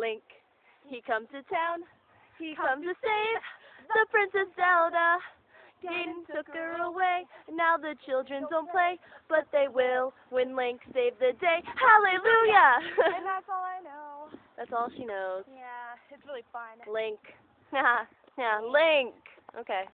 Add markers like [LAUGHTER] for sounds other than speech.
Link. He comes to town. He comes to save the Princess Zelda. Ganon took her away. Now the children don't play, but they will when Link saves the day. Hallelujah! and that's [LAUGHS] all I know. That's all she knows. Yeah, it's really fun. Link. [LAUGHS] yeah, Link. Okay.